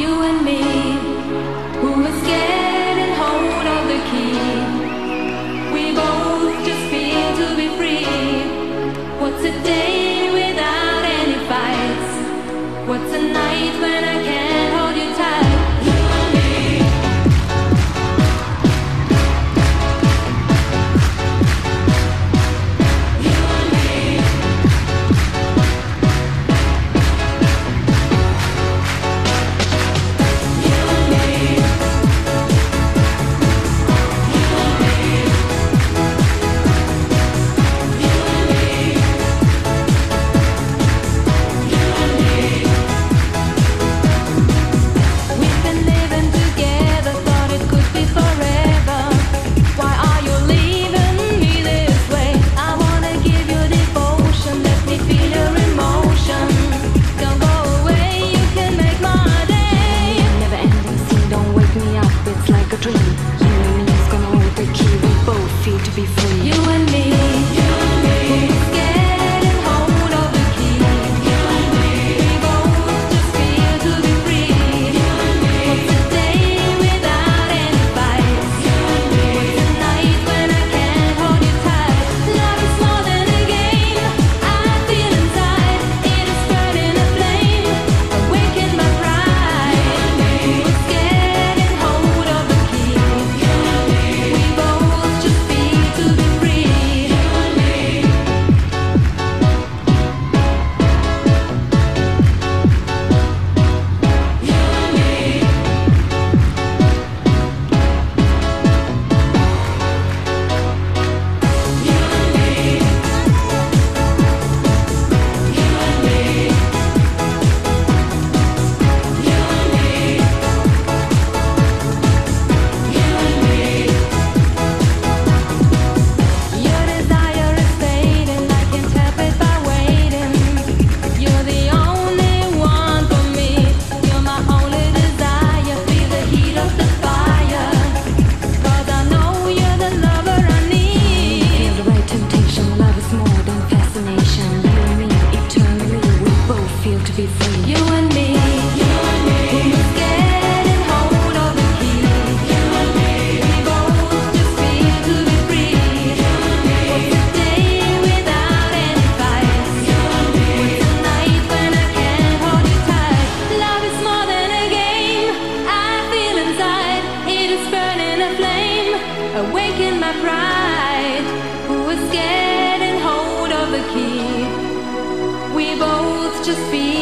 You and me, who were scared hold of the key. We both just feel to be free. What's a day without any fights? What's a night when I can't? before you my pride who was hold of the key. We both just feel.